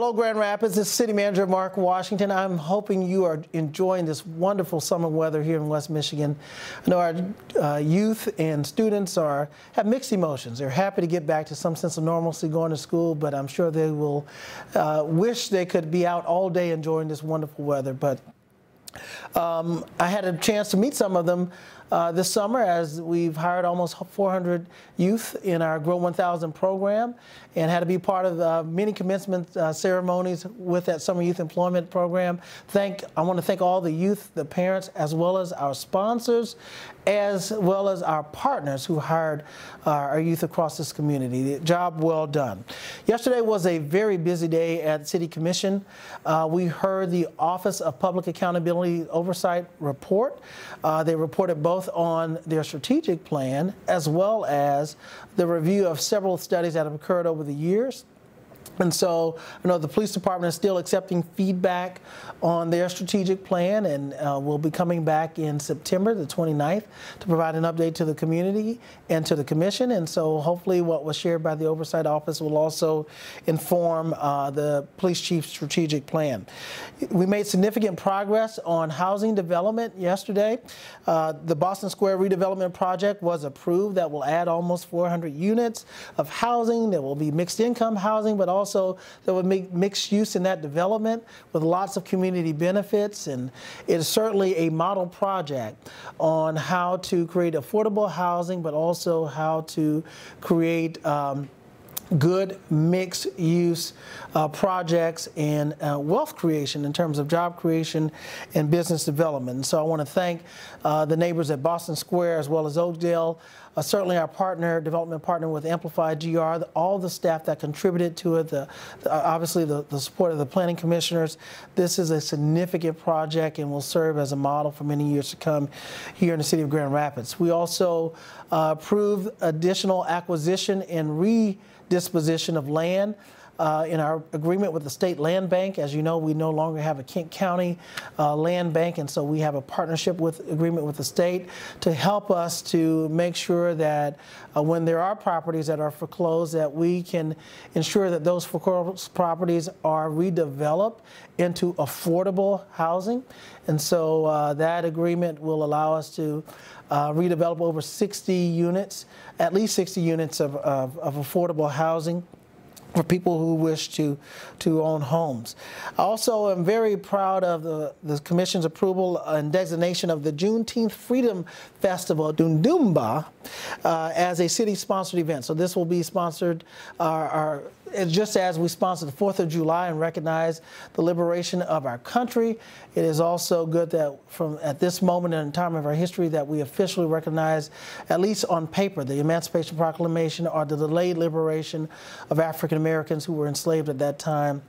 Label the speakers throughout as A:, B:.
A: Hello, Grand Rapids. This is City Manager Mark Washington. I'm hoping you are enjoying this wonderful summer weather here in West Michigan. I know our uh, youth and students are have mixed emotions. They're happy to get back to some sense of normalcy going to school, but I'm sure they will uh, wish they could be out all day enjoying this wonderful weather. But um, I had a chance to meet some of them uh, this summer as we've hired almost 400 youth in our GRow 1000 program and had to be part of uh, many commencement uh, ceremonies with that summer youth employment program. Thank I want to thank all the youth, the parents, as well as our sponsors, as well as our partners who hired uh, our youth across this community. Job well done. Yesterday was a very busy day at City Commission. Uh, we heard the Office of Public Accountability Oversight report. Uh, they reported both on their strategic plan as well as the review of several studies that have occurred over the years. And so, you know the police department is still accepting feedback on their strategic plan, and uh, we'll be coming back in September, the 29th, to provide an update to the community and to the commission. And so, hopefully, what was shared by the Oversight Office will also inform uh, the police chief's strategic plan. We made significant progress on housing development yesterday. Uh, the Boston Square redevelopment project was approved. That will add almost 400 units of housing. There will be mixed income housing, but also also that would make mixed use in that development with lots of community benefits. And it is certainly a model project on how to create affordable housing, but also how to create um, good mixed use uh, projects and uh, wealth creation in terms of job creation and business development. And so I want to thank uh, the neighbors at Boston Square as well as Oakdale, uh, certainly our partner, development partner with Amplify GR, all the staff that contributed to it, the, the, obviously the, the support of the planning commissioners. This is a significant project and will serve as a model for many years to come here in the city of Grand Rapids. We also uh, approved additional acquisition and re disposition of land. Uh, in our agreement with the state land bank. As you know, we no longer have a Kent County uh, land bank, and so we have a partnership with agreement with the state to help us to make sure that uh, when there are properties that are foreclosed, that we can ensure that those foreclosed properties are redeveloped into affordable housing. And so uh, that agreement will allow us to uh, redevelop over 60 units, at least 60 units of, of, of affordable housing for people who wish to to own homes. I also am very proud of the, the Commission's approval and designation of the Juneteenth Freedom Festival, Dundumba, uh, as a city-sponsored event. So this will be sponsored, uh, our just as we sponsor the 4th of July and recognize the liberation of our country, it is also good that from at this moment in time of our history that we officially recognize, at least on paper, the Emancipation Proclamation or the delayed liberation of African Americans who were enslaved at that time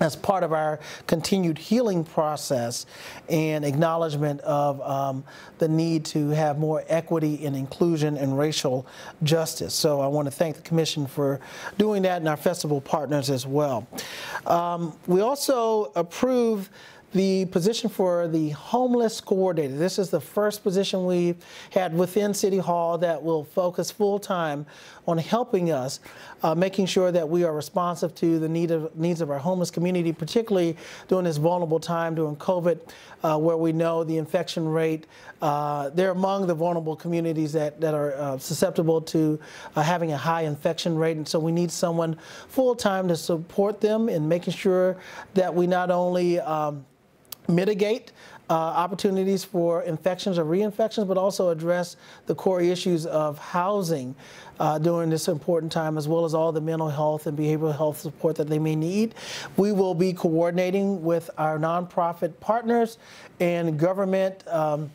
A: as part of our continued healing process and acknowledgement of um, the need to have more equity and inclusion and racial justice. So I want to thank the Commission for doing that and our festival partners as well. Um, we also approved the position for the homeless coordinator. This is the first position we've had within City Hall that will focus full time on helping us, uh, making sure that we are responsive to the need of, needs of our homeless community, particularly during this vulnerable time during COVID, uh, where we know the infection rate, uh, they're among the vulnerable communities that, that are uh, susceptible to uh, having a high infection rate. And so we need someone full time to support them in making sure that we not only um, mitigate uh, opportunities for infections or reinfections, but also address the core issues of housing uh, during this important time, as well as all the mental health and behavioral health support that they may need. We will be coordinating with our nonprofit partners and government. Um,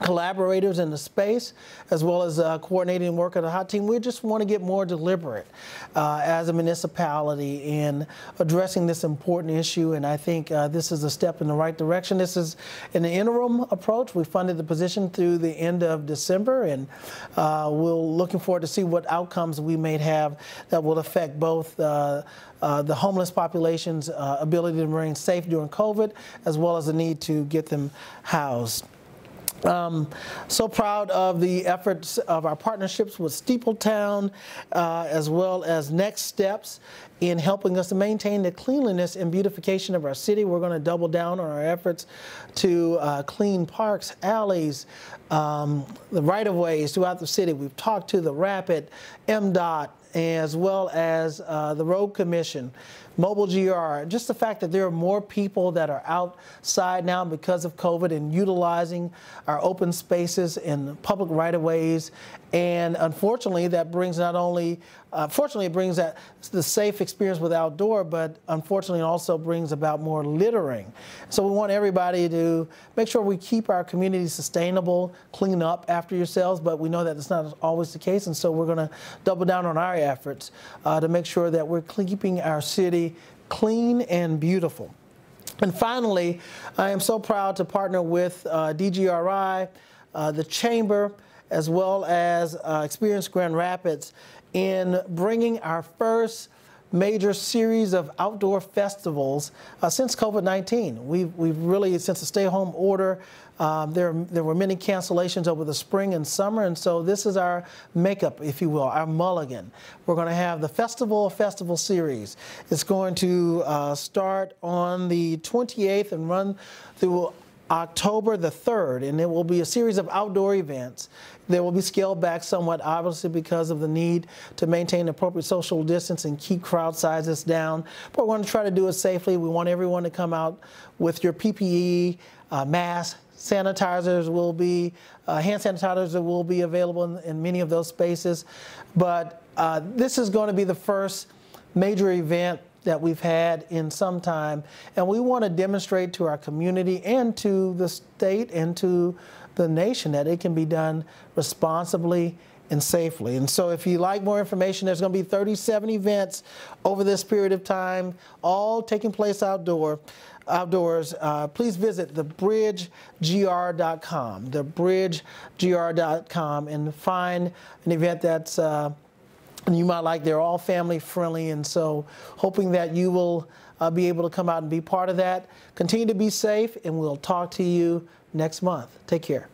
A: collaborators in the space, as well as uh, coordinating work of the hot team. We just want to get more deliberate uh, as a municipality in addressing this important issue, and I think uh, this is a step in the right direction. This is an interim approach. We funded the position through the end of December, and uh, we're looking forward to see what outcomes we may have that will affect both uh, uh, the homeless population's ability to remain safe during COVID, as well as the need to get them housed. Um, so proud of the efforts of our partnerships with Steepletown uh, as well as Next Steps in helping us to maintain the cleanliness and beautification of our city. We're going to double down on our efforts to uh, clean parks, alleys, um, the right-of-ways throughout the city. We've talked to the Rapid, MDOT, as well as uh, the Road Commission, Mobile GR, just the fact that there are more people that are outside now because of COVID and utilizing our open spaces and public right-of-ways. And unfortunately, that brings not only, uh, fortunately, it brings that the safe experience with outdoor, but unfortunately, it also brings about more littering. So we want everybody to make sure we keep our community sustainable, clean up after yourselves, but we know that it's not always the case, and so we're going to double down on our efforts uh, to make sure that we're keeping our city clean and beautiful. And finally, I am so proud to partner with uh, DGRI, uh, the Chamber, as well as uh, Experience Grand Rapids in bringing our first major series of outdoor festivals uh, since COVID-19. We've, we've really, since the stay-home order, um, there, there were many cancellations over the spring and summer, and so this is our makeup, if you will, our mulligan. We're going to have the Festival Festival Series. It's going to uh, start on the 28th and run through October the 3rd, and it will be a series of outdoor events. They will be scaled back somewhat, obviously, because of the need to maintain appropriate social distance and keep crowd sizes down. But we're going to try to do it safely. We want everyone to come out with your PPE, uh, sanitizers will be, uh, hand sanitizers will be available in, in, many of those spaces. But uh, this is going to be the first major event that we've had in some time. And we want to demonstrate to our community and to the state and to the nation that it can be done responsibly and safely. And so if you like more information, there's going to be 37 events over this period of time, all taking place outdoor, outdoors. Uh, please visit thebridgegr.com, thebridgegr.com, and find an event that's uh, and you might like. They're all family friendly, and so hoping that you will uh, be able to come out and be part of that. Continue to be safe, and we'll talk to you next month. Take care.